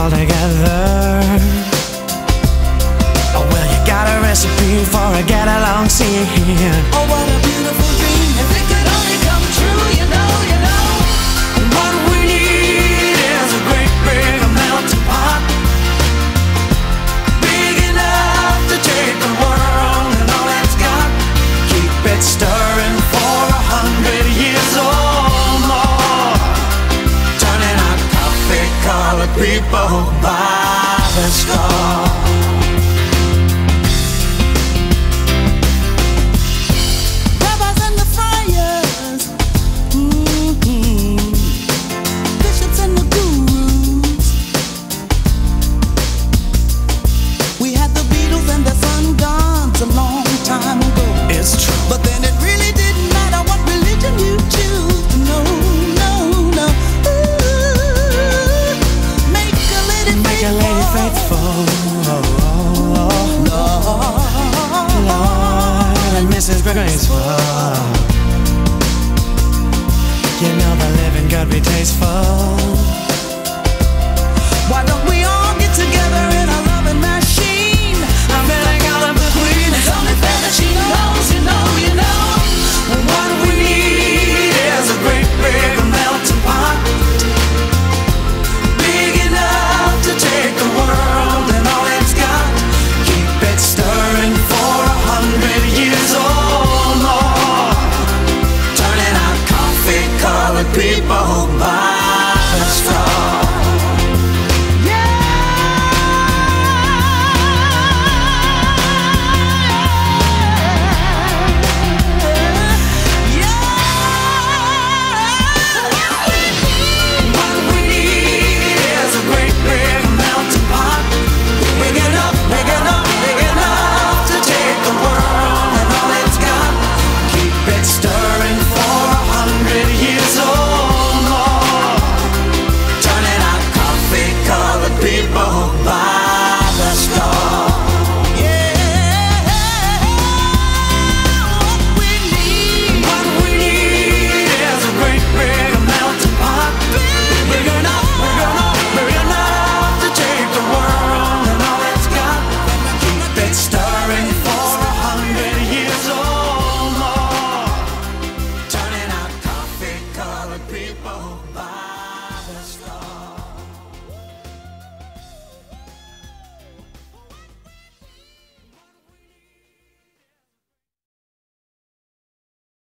all together. Oh, well, you got a recipe for a get along scene. Oh, what a beautiful dream. people by the score. graceful. You know the living gotta be tasteful. with people who buy.